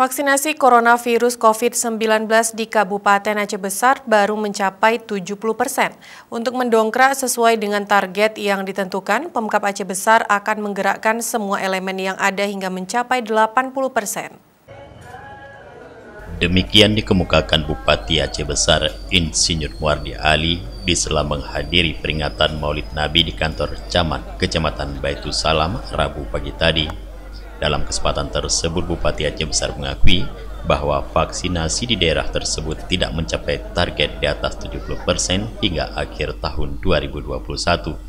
Vaksinasi coronavirus COVID-19 di Kabupaten Aceh Besar baru mencapai 70 persen. Untuk mendongkrak sesuai dengan target yang ditentukan, Pemkap Aceh Besar akan menggerakkan semua elemen yang ada hingga mencapai 80 persen. Demikian dikemukakan Bupati Aceh Besar Insinyur Muardi Ali di sela menghadiri peringatan Maulid Nabi di kantor Camat Kecamatan Baitul Salam Rabu pagi tadi. Dalam kesempatan tersebut, Bupati Aceh Besar mengakui bahwa vaksinasi di daerah tersebut tidak mencapai target di atas 70% hingga akhir tahun 2021.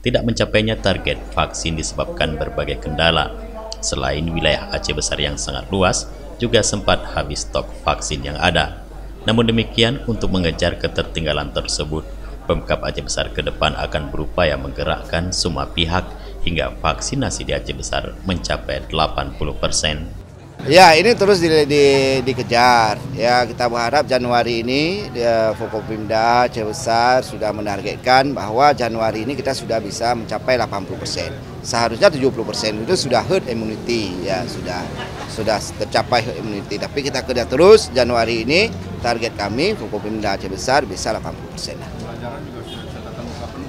Tidak mencapainya target vaksin disebabkan berbagai kendala. Selain wilayah Aceh Besar yang sangat luas, juga sempat habis stok vaksin yang ada. Namun demikian, untuk mengejar ketertinggalan tersebut, Pemkap Aceh Besar ke depan akan berupaya menggerakkan semua pihak hingga vaksinasi di Aceh Besar mencapai 80 persen. Ya, ini terus di, di, dikejar. Ya, kita berharap Januari ini ya, Fokopimda Aceh Besar sudah menargetkan bahwa Januari ini kita sudah bisa mencapai 80 persen. Seharusnya 70 persen itu sudah herd immunity, ya sudah sudah tercapai herd immunity. Tapi kita kerja terus Januari ini target kami Fokopimda Aceh Besar bisa 80 persen.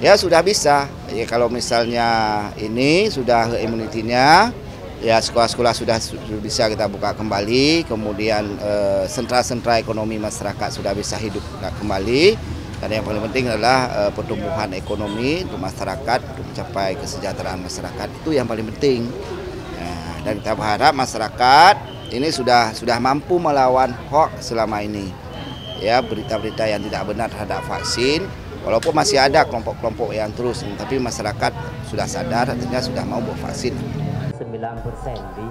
Ya sudah bisa. Ya kalau misalnya ini sudah imunitinya, ya sekolah-sekolah sudah, bisa kita buka kembali. Kemudian eh, sentra-sentra eh, ekonomi masyarakat sudah bisa hidup kembali. Dan yang paling penting adalah eh, pertumbuhan ekonomi untuk masyarakat untuk mencapai kesejahteraan masyarakat itu yang paling penting. Nah, dan kita berharap masyarakat ini sudah sudah mampu melawan hoax selama ini. Ya berita-berita yang tidak benar terhadap vaksin Walaupun masih ada kelompok-kelompok yang terus, tapi masyarakat sudah sadar, artinya sudah mau bervaksin.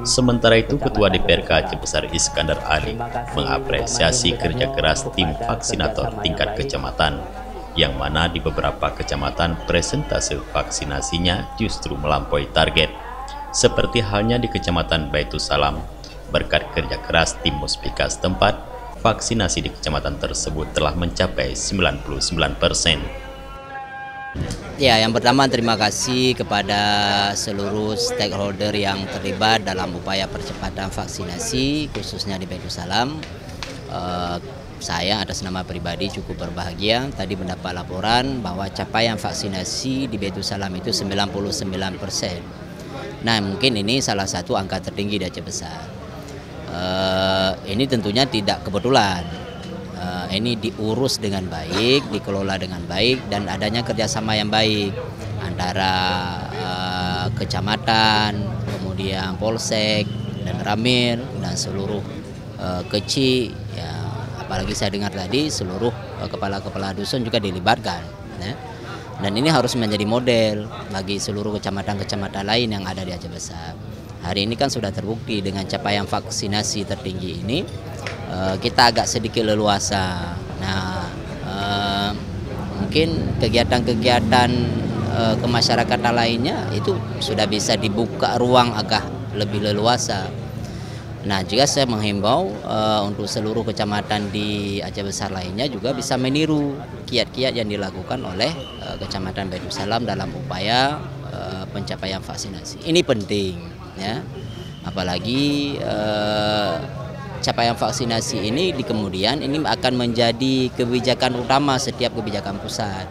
Sementara itu, Ketua DPRK Aceh Besar Iskandar Ali mengapresiasi kerja keras tim vaksinator tingkat kecamatan, yang mana di beberapa kecamatan presentase vaksinasinya justru melampaui target. Seperti halnya di Kecamatan Baitul Salam, berkat kerja keras tim muspika setempat, vaksinasi di kecamatan tersebut telah mencapai 99 persen. Ya, yang pertama terima kasih kepada seluruh stakeholder yang terlibat dalam upaya percepatan vaksinasi, khususnya di Baitul Salam. Uh, saya atas nama pribadi cukup berbahagia tadi mendapat laporan bahwa capaian vaksinasi di Baitul Salam itu 99 persen. Nah mungkin ini salah satu angka tertinggi di Aceh Besar. Uh, ini tentunya tidak kebetulan. Uh, ini diurus dengan baik, dikelola dengan baik, dan adanya kerjasama yang baik antara uh, kecamatan, kemudian polsek dan ramir dan seluruh uh, kecil. Ya, apalagi saya dengar tadi seluruh kepala-kepala dusun juga dilibatkan. Ya. Dan ini harus menjadi model bagi seluruh kecamatan-kecamatan lain yang ada di Aceh Besar hari ini kan sudah terbukti dengan capaian vaksinasi tertinggi ini uh, kita agak sedikit leluasa. Nah, uh, mungkin kegiatan-kegiatan uh, kemasyarakatan lainnya itu sudah bisa dibuka ruang agak lebih leluasa. Nah, juga saya menghimbau uh, untuk seluruh kecamatan di Aceh Besar lainnya juga bisa meniru kiat-kiat yang dilakukan oleh uh, Kecamatan Baitul Salam dalam upaya uh, pencapaian vaksinasi. Ini penting ya apalagi eh, capaian vaksinasi ini di kemudian ini akan menjadi kebijakan utama setiap kebijakan pusat.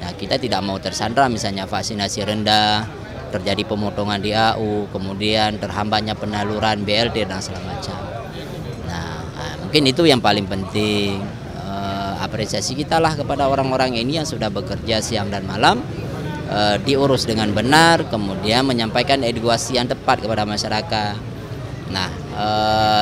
Nah, kita tidak mau tersandra misalnya vaksinasi rendah, terjadi pemotongan di AU, kemudian terhambatnya penaluran BLT dan segala macam. Nah, nah, mungkin itu yang paling penting. Eh, apresiasi kita lah kepada orang-orang ini yang sudah bekerja siang dan malam e, diurus dengan benar, kemudian menyampaikan edukasi yang tepat kepada masyarakat. Nah, e,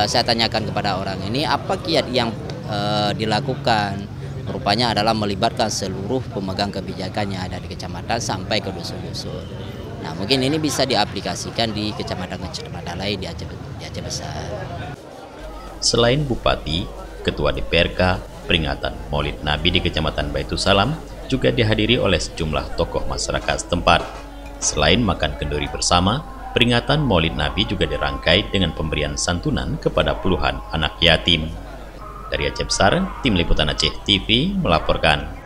saya tanyakan kepada orang ini apa kiat yang e, dilakukan. Rupanya adalah melibatkan seluruh pemegang kebijakan yang ada di kecamatan sampai ke dusun-dusun. Nah, mungkin ini bisa diaplikasikan di kecamatan-kecamatan lain di Aceh, di Aceh Besar. Selain Bupati, Ketua DPRK, peringatan Maulid Nabi di Kecamatan Baitul Salam juga dihadiri oleh sejumlah tokoh masyarakat setempat. Selain makan kenduri bersama, peringatan Maulid Nabi juga dirangkai dengan pemberian santunan kepada puluhan anak yatim. Dari Aceh Besar, Tim Liputan Aceh TV melaporkan.